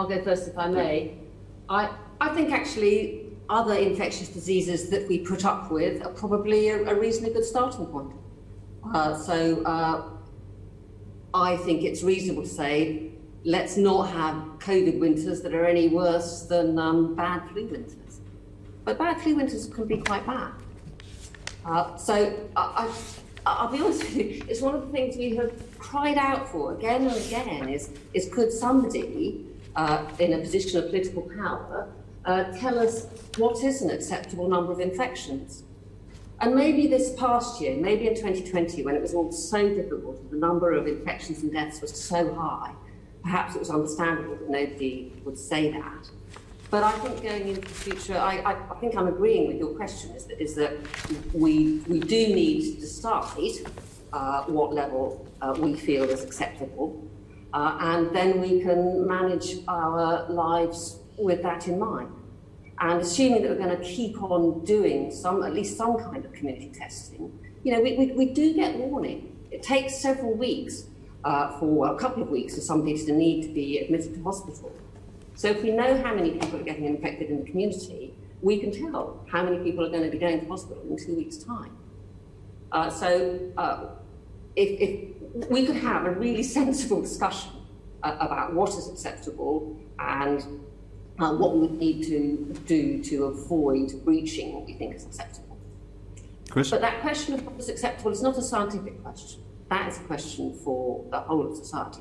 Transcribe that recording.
I'll go first if I may. I, I think actually other infectious diseases that we put up with are probably a, a reasonably good starting point. Uh, so uh, I think it's reasonable to say let's not have COVID winters that are any worse than um, bad flu winters. But bad flu winters can be quite bad. Uh, so I, will be honest with you, it's one of the things we have cried out for again and again is, is could somebody uh, in a position of political power uh, tell us what is an acceptable number of infections? And maybe this past year, maybe in 2020, when it was all so difficult, the number of infections and deaths was so high, perhaps it was understandable that nobody would say that. But I think going into the future, I, I, I think I'm agreeing with your question, is that, is that we, we do need to decide uh, what level uh, we feel is acceptable, uh, and then we can manage our lives with that in mind. And assuming that we're going to keep on doing some, at least some kind of community testing, you know, we, we, we do get warning. It takes several weeks uh, for a couple of weeks for somebody to need to be admitted to hospital. So if we know how many people are getting infected in the community, we can tell how many people are going to be going to hospital in two weeks' time. Uh, so uh, if, if we could have a really sensible discussion uh, about what is acceptable and uh, what we would need to do to avoid breaching what we think is acceptable. Chris? But that question of what is acceptable is not a scientific question. That is a question for the whole of society,